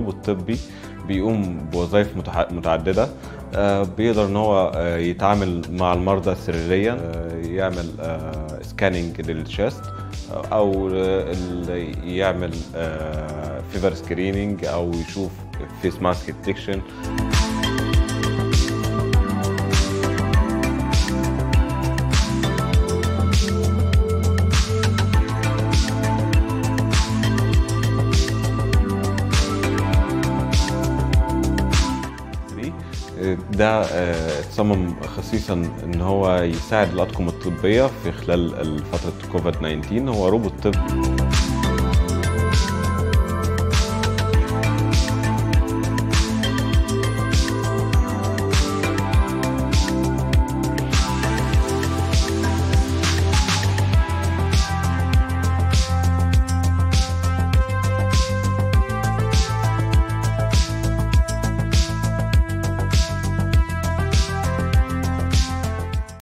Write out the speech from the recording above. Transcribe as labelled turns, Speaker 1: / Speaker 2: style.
Speaker 1: طبي بيقوم بوظائف متعددة آه، بيقدر إن هو آه، يتعامل مع المرضى سريريا آه، يعمل scanning لل chest أو يعمل fever screening أو يشوف face mask detection ده آه، اتصمم خصيصا إن هو يساعد الأطقم الطبية في خلال فترة كوفيد 19 هو روبوت طب.